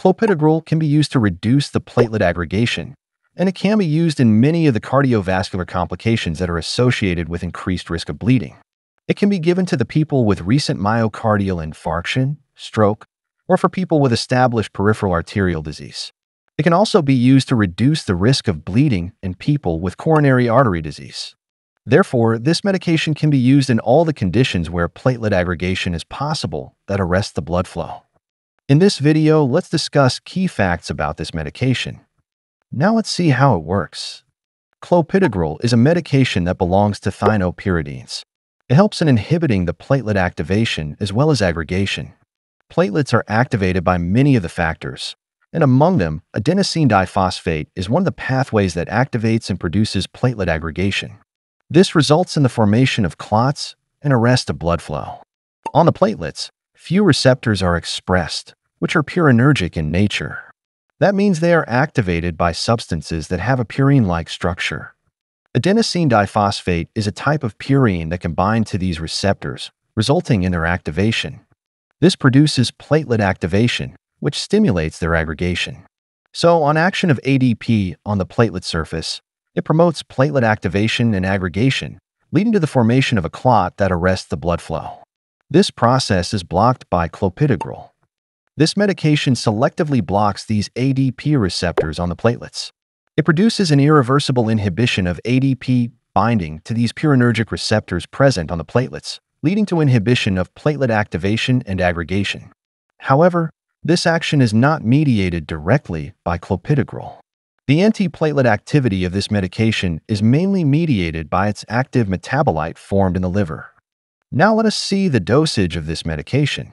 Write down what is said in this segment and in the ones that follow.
Clopidogrel can be used to reduce the platelet aggregation, and it can be used in many of the cardiovascular complications that are associated with increased risk of bleeding. It can be given to the people with recent myocardial infarction, stroke, or for people with established peripheral arterial disease. It can also be used to reduce the risk of bleeding in people with coronary artery disease. Therefore, this medication can be used in all the conditions where platelet aggregation is possible that arrest the blood flow. In this video, let's discuss key facts about this medication. Now let's see how it works. Clopidogrel is a medication that belongs to thienopyridines. It helps in inhibiting the platelet activation as well as aggregation. Platelets are activated by many of the factors, and among them, adenosine diphosphate is one of the pathways that activates and produces platelet aggregation. This results in the formation of clots and arrest of blood flow. On the platelets, few receptors are expressed, which are purinergic in nature. That means they are activated by substances that have a purine-like structure. Adenosine diphosphate is a type of purine that can bind to these receptors, resulting in their activation. This produces platelet activation, which stimulates their aggregation. So, on action of ADP on the platelet surface, it promotes platelet activation and aggregation, leading to the formation of a clot that arrests the blood flow. This process is blocked by clopidogrel. This medication selectively blocks these ADP receptors on the platelets. It produces an irreversible inhibition of ADP binding to these purinergic receptors present on the platelets, leading to inhibition of platelet activation and aggregation. However, this action is not mediated directly by clopidogrel. The antiplatelet activity of this medication is mainly mediated by its active metabolite formed in the liver. Now let us see the dosage of this medication.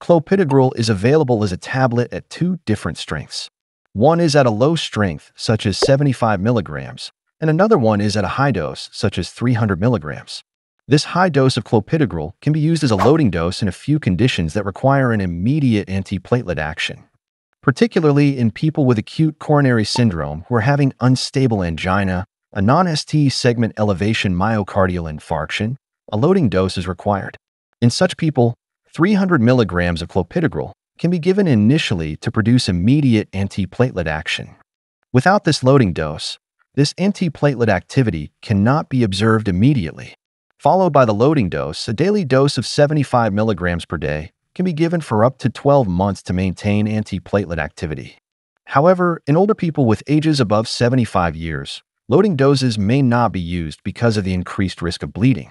Clopidogrel is available as a tablet at two different strengths. One is at a low strength, such as 75 milligrams, and another one is at a high dose, such as 300 milligrams. This high dose of clopidogrel can be used as a loading dose in a few conditions that require an immediate antiplatelet action, particularly in people with acute coronary syndrome who are having unstable angina, a non-ST segment elevation myocardial infarction, a loading dose is required. In such people, 300 milligrams of clopidogrel can be given initially to produce immediate antiplatelet action. Without this loading dose, this antiplatelet activity cannot be observed immediately. Followed by the loading dose, a daily dose of 75 milligrams per day can be given for up to 12 months to maintain antiplatelet activity. However, in older people with ages above 75 years, loading doses may not be used because of the increased risk of bleeding.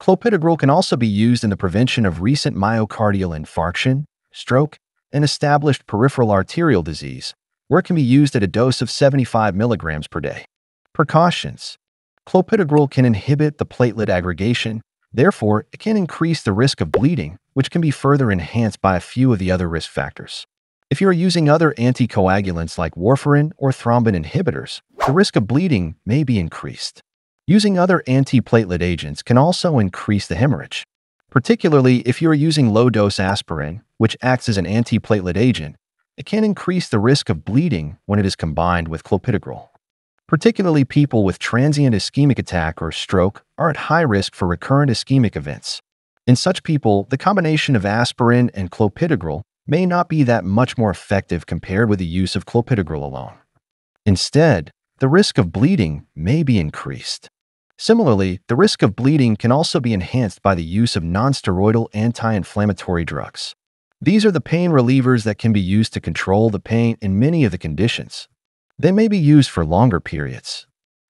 Clopidogrel can also be used in the prevention of recent myocardial infarction, stroke, and established peripheral arterial disease, where it can be used at a dose of 75 milligrams per day. Precautions Clopidogrel can inhibit the platelet aggregation, therefore, it can increase the risk of bleeding, which can be further enhanced by a few of the other risk factors. If you are using other anticoagulants like warfarin or thrombin inhibitors, the risk of bleeding may be increased. Using other antiplatelet agents can also increase the hemorrhage, particularly if you are using low-dose aspirin, which acts as an antiplatelet agent. It can increase the risk of bleeding when it is combined with clopidogrel. Particularly people with transient ischemic attack or stroke are at high risk for recurrent ischemic events. In such people, the combination of aspirin and clopidogrel may not be that much more effective compared with the use of clopidogrel alone. Instead, the risk of bleeding may be increased. Similarly, the risk of bleeding can also be enhanced by the use of nonsteroidal anti-inflammatory drugs. These are the pain relievers that can be used to control the pain in many of the conditions. They may be used for longer periods.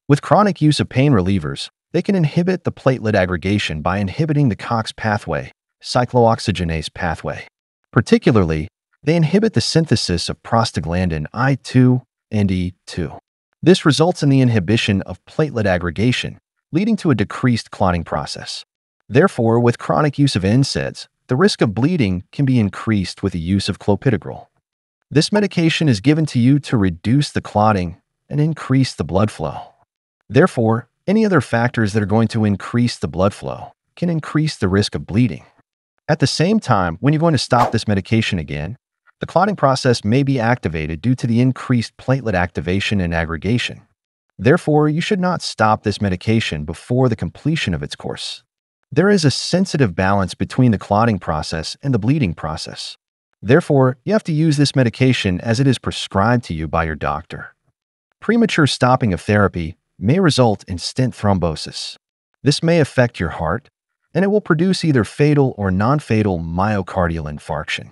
With chronic use of pain relievers, they can inhibit the platelet aggregation by inhibiting the COX pathway, cyclooxygenase pathway. Particularly, they inhibit the synthesis of prostaglandin I2 and E2. This results in the inhibition of platelet aggregation, leading to a decreased clotting process. Therefore, with chronic use of NSAIDs, the risk of bleeding can be increased with the use of clopidogrel. This medication is given to you to reduce the clotting and increase the blood flow. Therefore, any other factors that are going to increase the blood flow can increase the risk of bleeding. At the same time, when you're going to stop this medication again, the clotting process may be activated due to the increased platelet activation and aggregation. Therefore, you should not stop this medication before the completion of its course. There is a sensitive balance between the clotting process and the bleeding process. Therefore, you have to use this medication as it is prescribed to you by your doctor. Premature stopping of therapy may result in stent thrombosis. This may affect your heart, and it will produce either fatal or non-fatal myocardial infarction.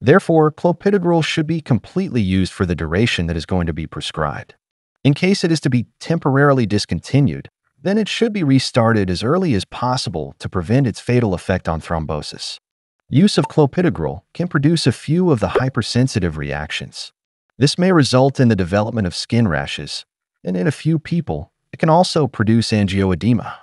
Therefore, clopidogrel should be completely used for the duration that is going to be prescribed. In case it is to be temporarily discontinued, then it should be restarted as early as possible to prevent its fatal effect on thrombosis. Use of clopidogrel can produce a few of the hypersensitive reactions. This may result in the development of skin rashes, and in a few people, it can also produce angioedema.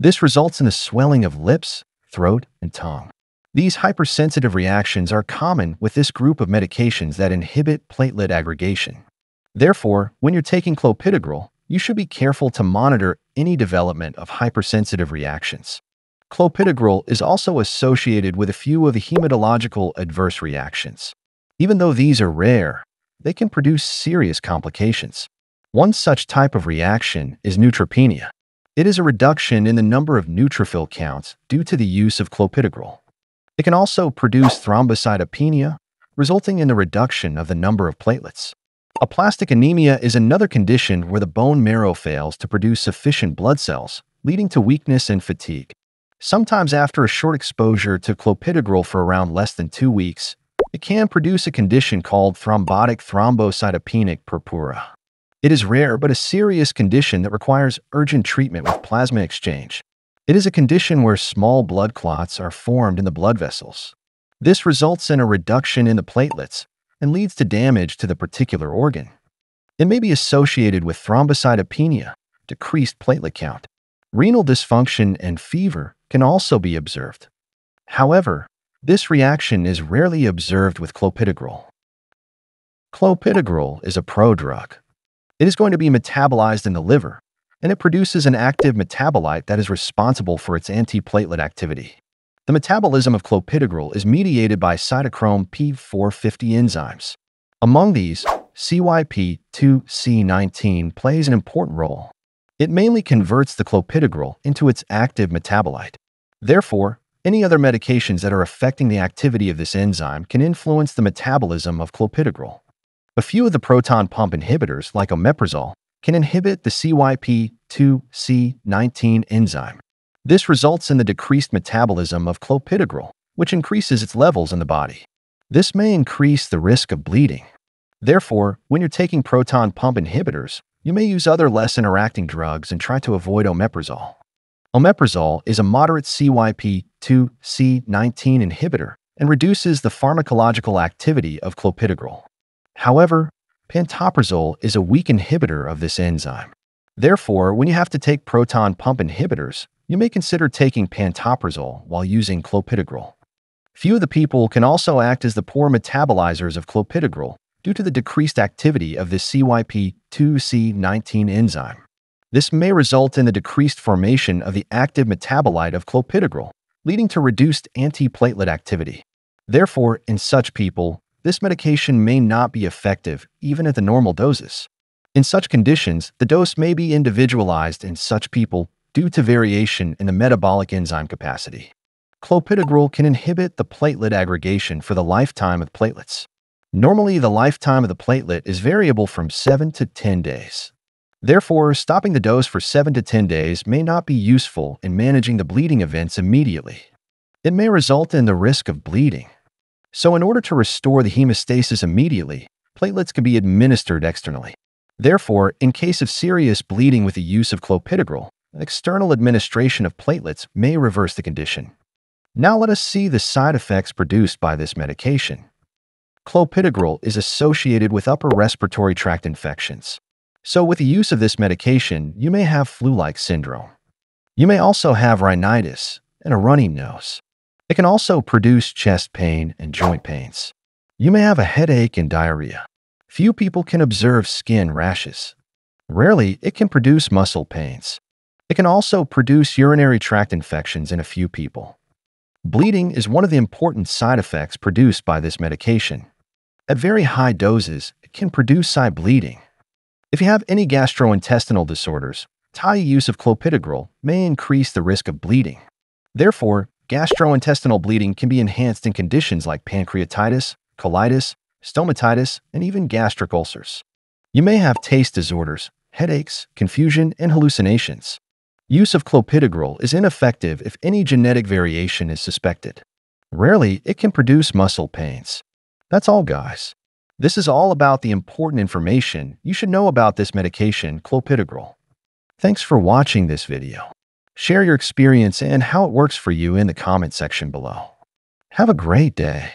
This results in the swelling of lips, throat, and tongue. These hypersensitive reactions are common with this group of medications that inhibit platelet aggregation. Therefore, when you're taking clopidogrel, you should be careful to monitor any development of hypersensitive reactions. Clopidogrel is also associated with a few of the hematological adverse reactions. Even though these are rare, they can produce serious complications. One such type of reaction is neutropenia. It is a reduction in the number of neutrophil counts due to the use of clopidogrel. It can also produce thrombocytopenia, resulting in the reduction of the number of platelets. Aplastic anemia is another condition where the bone marrow fails to produce sufficient blood cells, leading to weakness and fatigue. Sometimes after a short exposure to clopidogrel for around less than two weeks, it can produce a condition called thrombotic thrombocytopenic purpura. It is rare but a serious condition that requires urgent treatment with plasma exchange. It is a condition where small blood clots are formed in the blood vessels. This results in a reduction in the platelets and leads to damage to the particular organ. It may be associated with thrombocytopenia, decreased platelet count. Renal dysfunction and fever can also be observed. However, this reaction is rarely observed with clopidogrel. Clopidogrel is a prodrug. It is going to be metabolized in the liver and it produces an active metabolite that is responsible for its antiplatelet activity. The metabolism of clopidogrel is mediated by cytochrome P450 enzymes. Among these, CYP2C19 plays an important role. It mainly converts the clopidogrel into its active metabolite. Therefore, any other medications that are affecting the activity of this enzyme can influence the metabolism of clopidogrel. A few of the proton pump inhibitors, like omeprazole, can inhibit the CYP2C19 enzyme. This results in the decreased metabolism of clopidogrel, which increases its levels in the body. This may increase the risk of bleeding. Therefore, when you're taking proton pump inhibitors, you may use other less interacting drugs and try to avoid omeprazole. Omeprazole is a moderate CYP2C19 inhibitor and reduces the pharmacological activity of clopidogrel. However, Pantoprazole is a weak inhibitor of this enzyme. Therefore, when you have to take proton pump inhibitors, you may consider taking pantoprazole while using clopidogrel. Few of the people can also act as the poor metabolizers of clopidogrel due to the decreased activity of this CYP2C19 enzyme. This may result in the decreased formation of the active metabolite of clopidogrel, leading to reduced antiplatelet activity. Therefore, in such people, this medication may not be effective even at the normal doses. In such conditions, the dose may be individualized in such people due to variation in the metabolic enzyme capacity. Clopidogrel can inhibit the platelet aggregation for the lifetime of platelets. Normally, the lifetime of the platelet is variable from 7 to 10 days. Therefore, stopping the dose for 7 to 10 days may not be useful in managing the bleeding events immediately. It may result in the risk of bleeding, so in order to restore the hemostasis immediately, platelets can be administered externally. Therefore, in case of serious bleeding with the use of clopidogrel, external administration of platelets may reverse the condition. Now let us see the side effects produced by this medication. Clopidogrel is associated with upper respiratory tract infections. So with the use of this medication, you may have flu-like syndrome. You may also have rhinitis and a runny nose. It can also produce chest pain and joint pains. You may have a headache and diarrhea. Few people can observe skin rashes. Rarely, it can produce muscle pains. It can also produce urinary tract infections in a few people. Bleeding is one of the important side effects produced by this medication. At very high doses, it can produce side bleeding. If you have any gastrointestinal disorders, high use of clopidogrel may increase the risk of bleeding. Therefore, Gastrointestinal bleeding can be enhanced in conditions like pancreatitis, colitis, stomatitis, and even gastric ulcers. You may have taste disorders, headaches, confusion, and hallucinations. Use of clopidogrel is ineffective if any genetic variation is suspected. Rarely, it can produce muscle pains. That's all, guys. This is all about the important information you should know about this medication, clopidogrel. Thanks for watching this video. Share your experience and how it works for you in the comment section below. Have a great day.